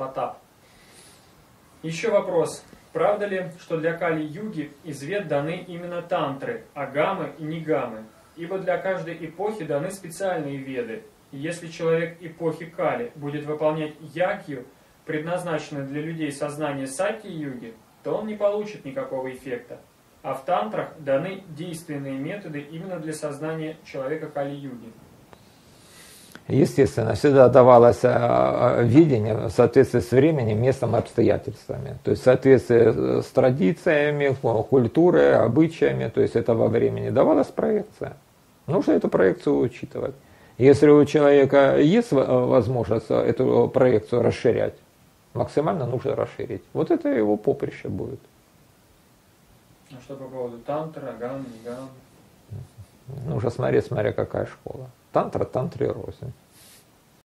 Потап. Еще вопрос. Правда ли, что для Кали-юги из вед даны именно тантры, агамы и нигамы? Ибо для каждой эпохи даны специальные веды. И если человек эпохи Кали будет выполнять ягью, предназначенное для людей сознание сати-юги, то он не получит никакого эффекта. А в тантрах даны действенные методы именно для сознания человека Кали-юги. Естественно, всегда давалось а, а, видение в соответствии с временем, местом, обстоятельствами. То есть в соответствии с традициями, культурой, обычаями, то есть этого времени давалась проекция. Нужно эту проекцию учитывать. Если у человека есть возможность эту проекцию расширять, максимально нужно расширить. Вот это его поприще будет. А что по поводу тантра, гам, нигам? Нужно смотреть, смотря какая школа. Тантра, тантре рознь.